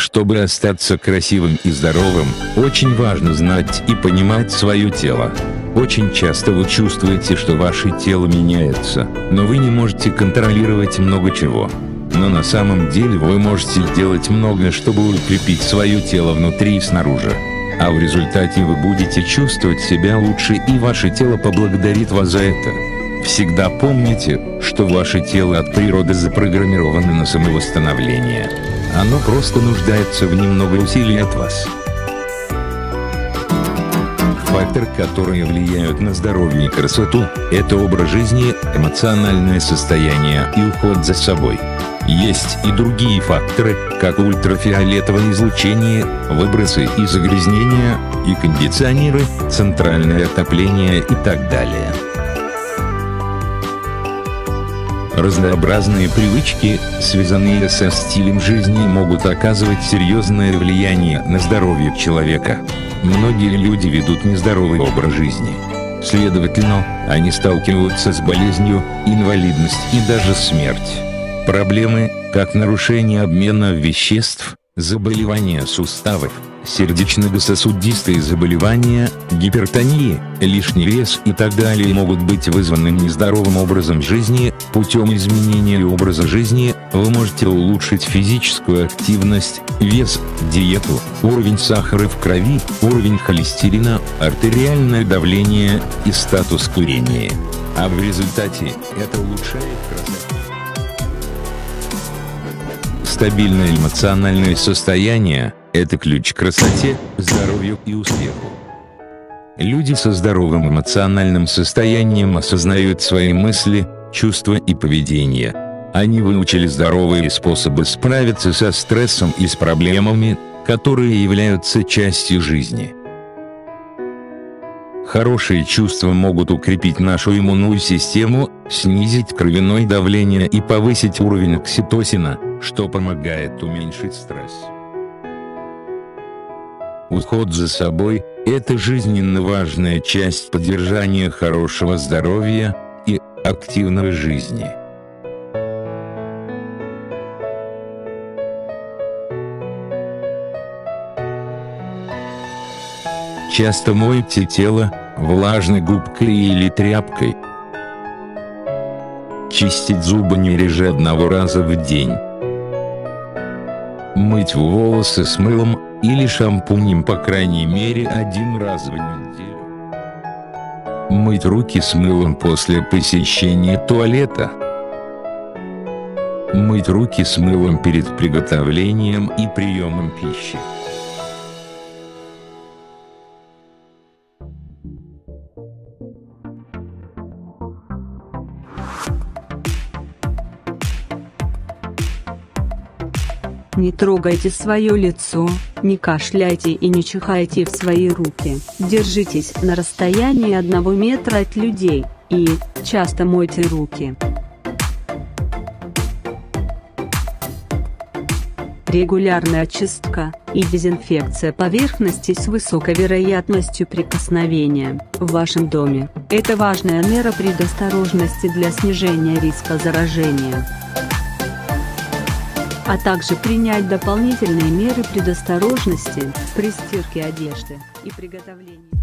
Чтобы остаться красивым и здоровым, очень важно знать и понимать свое тело. Очень часто вы чувствуете, что ваше тело меняется, но вы не можете контролировать много чего. Но на самом деле вы можете сделать много, чтобы укрепить свое тело внутри и снаружи. А в результате вы будете чувствовать себя лучше и ваше тело поблагодарит вас за это. Всегда помните, что ваше тело от природы запрограммировано на самовосстановление. Оно просто нуждается в немного усилий от вас. Факторы, которые влияют на здоровье и красоту, это образ жизни, эмоциональное состояние и уход за собой. Есть и другие факторы, как ультрафиолетовое излучение, выбросы и загрязнения, и кондиционеры, центральное отопление и так далее. Разнообразные привычки, связанные со стилем жизни, могут оказывать серьезное влияние на здоровье человека. Многие люди ведут нездоровый образ жизни. Следовательно, они сталкиваются с болезнью, инвалидность и даже смерть. Проблемы, как нарушение обмена веществ, заболевания суставов, сердечно-сосудистые заболевания, гипертония, лишний вес и так далее могут быть вызваны нездоровым образом жизни. Путем изменения образа жизни вы можете улучшить физическую активность, вес, диету, уровень сахара в крови, уровень холестерина, артериальное давление и статус курения. А в результате это улучшает красоту. Стабильное эмоциональное состояние – это ключ к красоте, здоровью и успеху. Люди со здоровым эмоциональным состоянием осознают свои мысли, чувства и поведение. Они выучили здоровые способы справиться со стрессом и с проблемами, которые являются частью жизни. Хорошие чувства могут укрепить нашу иммунную систему, снизить кровяное давление и повысить уровень окситоцина, что помогает уменьшить стресс. Уход за собой – это жизненно важная часть поддержания хорошего здоровья и активной жизни. Часто мойте тело, влажной губкой или тряпкой. Чистить зубы не реже одного раза в день. Мыть волосы с мылом или шампунем по крайней мере один раз в неделю. Мыть руки с мылом после посещения туалета. Мыть руки с мылом перед приготовлением и приемом пищи. Не трогайте свое лицо, не кашляйте и не чихайте в свои руки. Держитесь на расстоянии одного метра от людей, и, часто мойте руки. Регулярная очистка и дезинфекция поверхностей с высокой вероятностью прикосновения в вашем доме – это важная мера предосторожности для снижения риска заражения а также принять дополнительные меры предосторожности при стирке одежды и приготовлении.